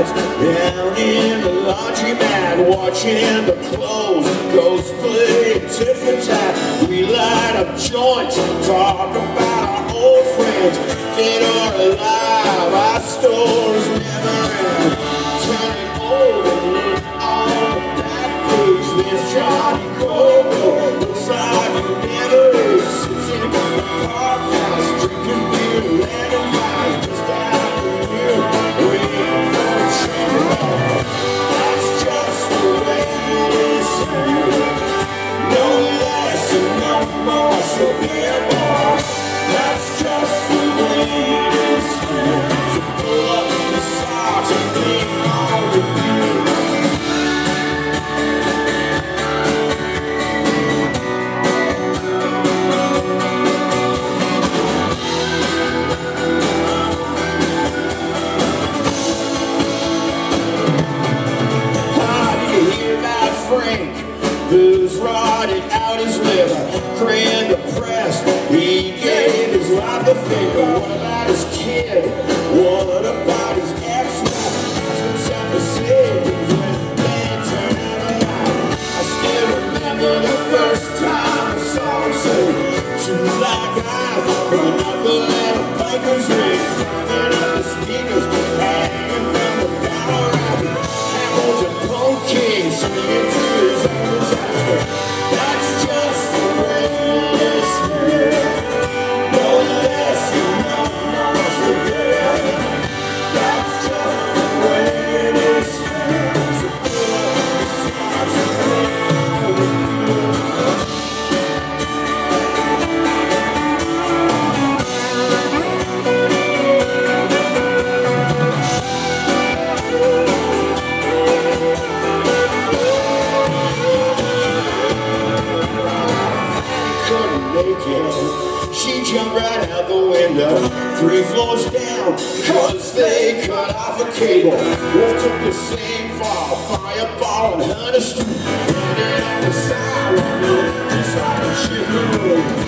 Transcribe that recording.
Down in the laundromat, watching the clothes go split tit for tat. We light up joints, talk about our old friends, dead or alive. Our stories never end. Turning old and on the back page. There's Johnny Coco, Who's rotted out his liver, cran depressed. He gave his life a finger. What about his kid? What about his ex-wife? Never said when man turned out. I still remember the first time I saw him say, two black eyes, run up the little biker's ring, up the speakers, hanging from the and pumpkins, swinging jumped right out the window, three floors down, cause they cut off a cable. Wolf took the same fall, fireball and Hunter Street. Running up the sidewalk, just like a ship